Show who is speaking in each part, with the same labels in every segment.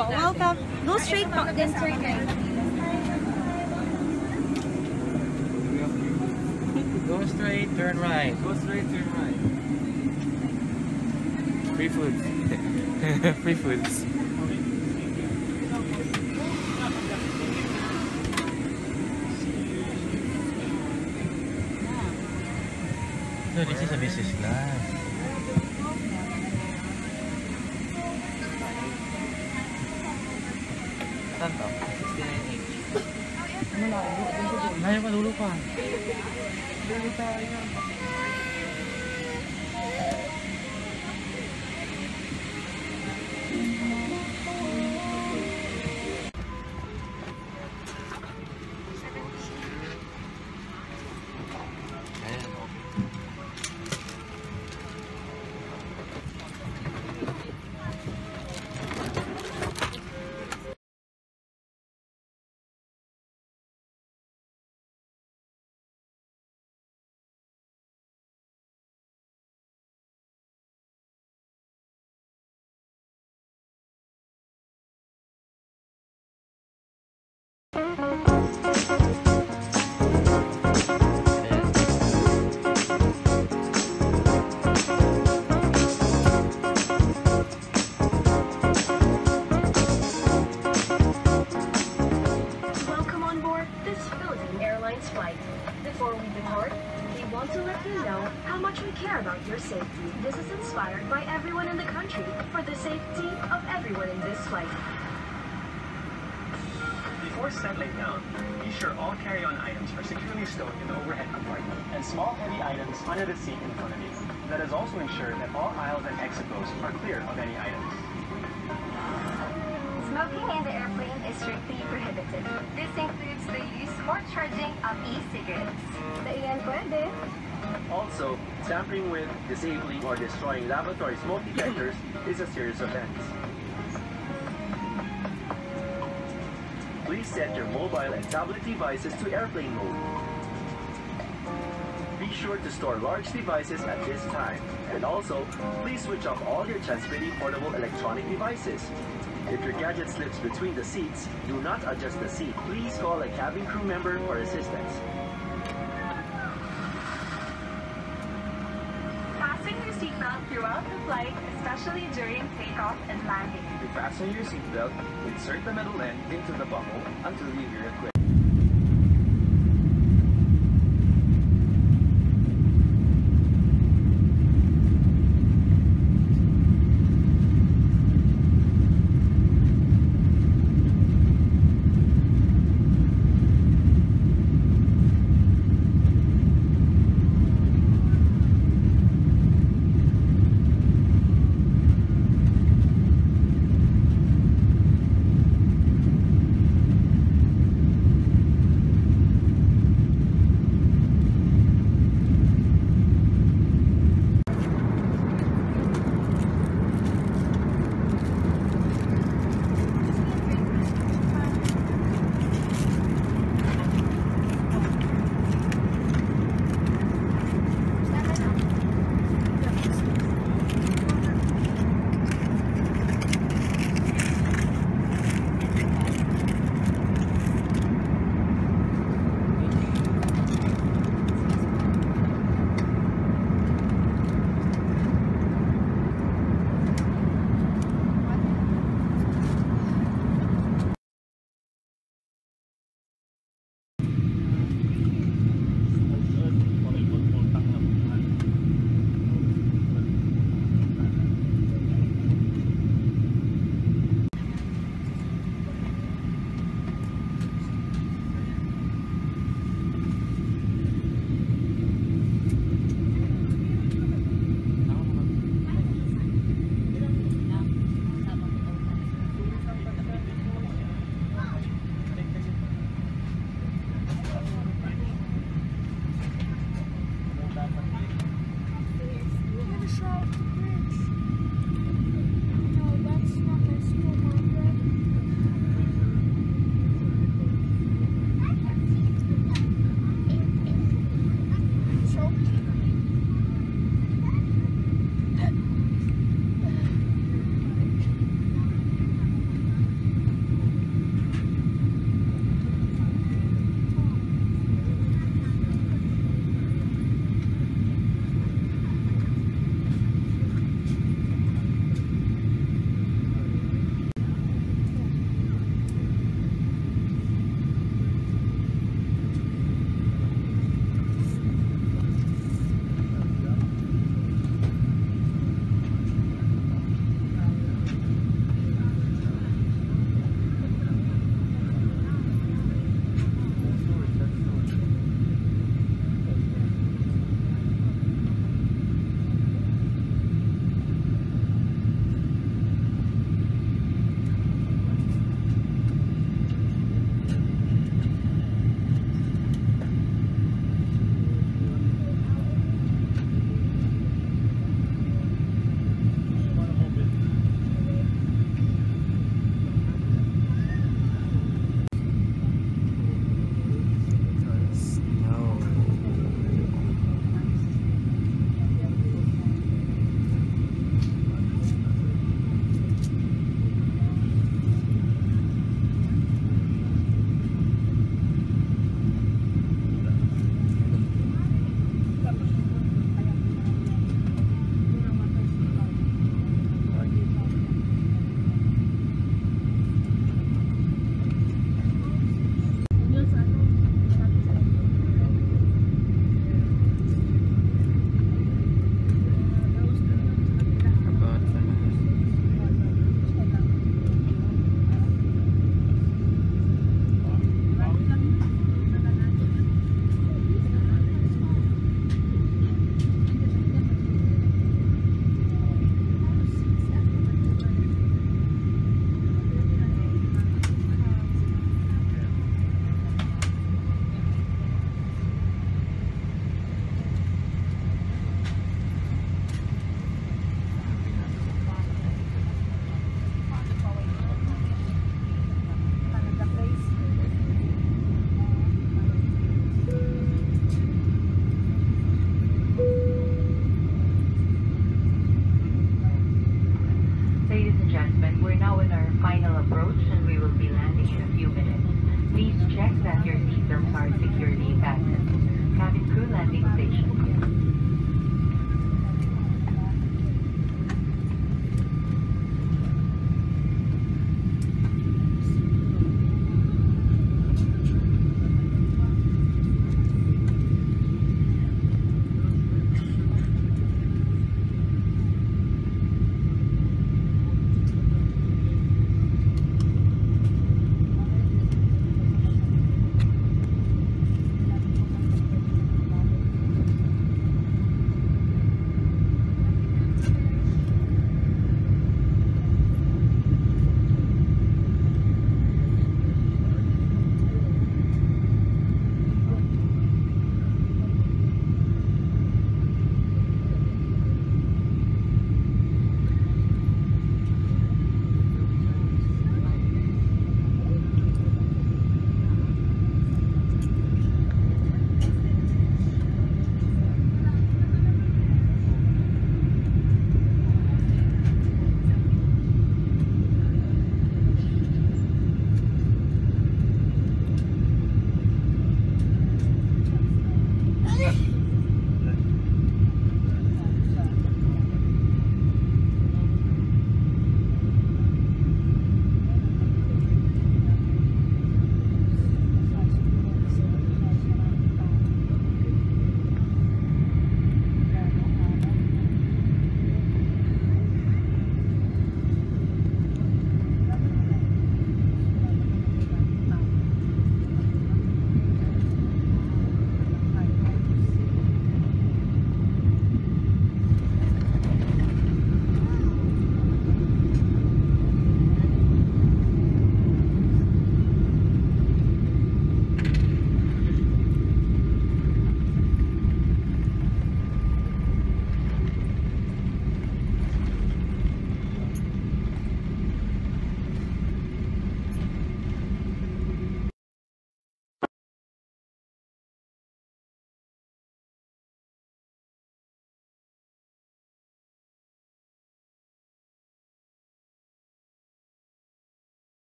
Speaker 1: guys. Hello, mabuhay po. Welcome. Go straight po. Then turn right.
Speaker 2: Go straight, turn right.
Speaker 3: Go straight, turn right.
Speaker 2: Free foods. Free foods. So this is a business class. Layo
Speaker 4: stowed in the overhead compartment and small heavy items under the seat in front of you. Let us also ensure that all aisles and exit rows are clear of any items.
Speaker 5: Smoking in the airplane is strictly prohibited. This includes the use or charging of e-cigarettes. Iyan pwede.
Speaker 4: Also, tampering with, disabling, or destroying laboratory smoke detectors is a serious offense. Please set your mobile and tablet devices to airplane mode. Be sure to store large devices at this time. And also, please switch off all your transmitting portable electronic devices. If your gadget slips between the seats, do not adjust the seat. Please call a cabin crew member for assistance.
Speaker 5: Fasten your seatbelt throughout the flight, especially during takeoff and landing.
Speaker 4: To fasten your seatbelt, insert the metal end into the buckle until you hear a click.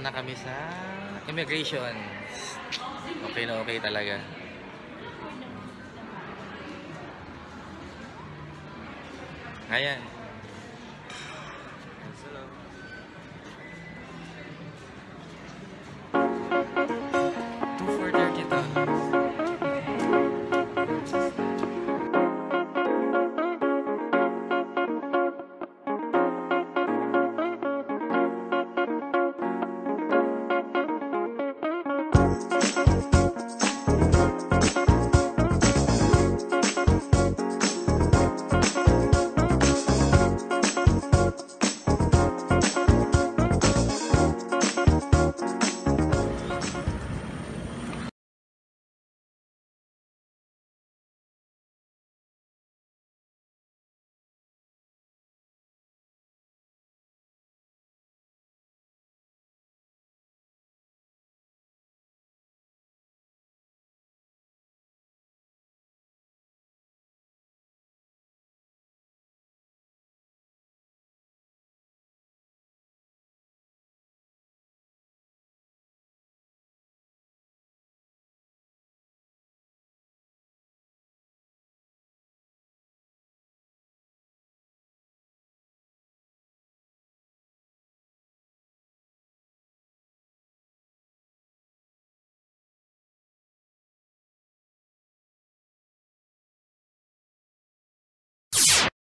Speaker 2: na kami sa immigration. Okay na okay talaga. Ayan.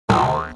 Speaker 6: Oh.